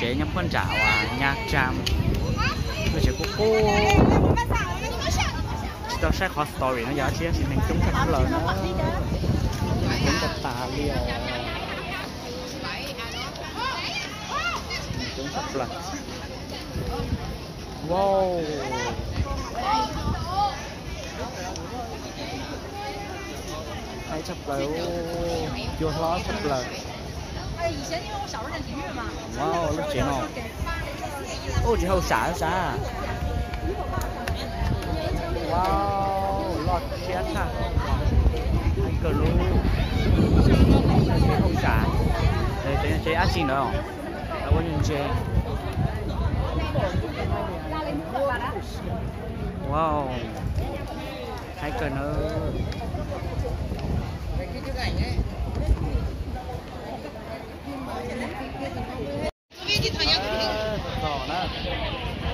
chế nhắm con chảo à nha cham tôi chỉ có cô cho sẽ có story nó giá chứ thì mình chúng thật lời nó chúng thật tà liều chúng thật lời wow. Hay chập lời vô lo chập lời 哎，以前因为我小时候练体育嘛， wow lúc chuyện nào ô chị hậu xả xả wow lọt chết ha anh cờ lu hậu xả đây đây chế ăn xin nữa không đâu có nhìn chế wow hai cờ nữa Ờ,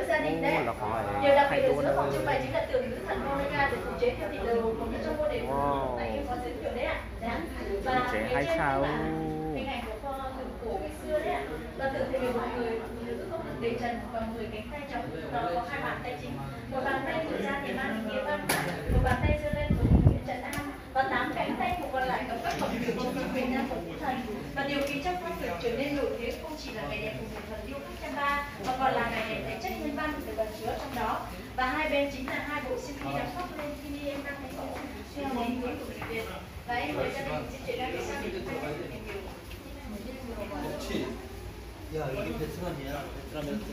Ô, là khỏi Điều đặc biệt ở giữa phòng trưng bày chính là tượng nữ thần Monica được phục chế theo thịt đầu của trong mô đệm Wow. tại có giới thiệu đấy ạ. Và chế hay sao? hình ảnh của tượng cổ ngày xưa đấy ạ. Và tượng thì một người một người nữ không được để trần và người cánh tay trống đó có hai bàn tay chính. Một bàn tay mở ra để mang nghĩa văn một bàn tay giơ lên của nghĩa trấn an. Và tám cánh tay của còn lại cầm các phẩm trưng cho quyền năng của nữ thần. Và điều khiến cho phong tục trở nên nổi tiếng chỉ là vẻ đẹp của người thần điêu khắc trăm ba mà còn là vẻ đẹp thể chất nhân văn được ẩn chứa trong đó và hai bên chính là hai bộ siêu vi đóng khóc lên khi em đang thấy sự theo đến với của người Việt và em mời gia đình sẽ chuyển ra phía sau để chúng ta có thể tìm hiểu 야, 이게 베트남이야. 베트남에서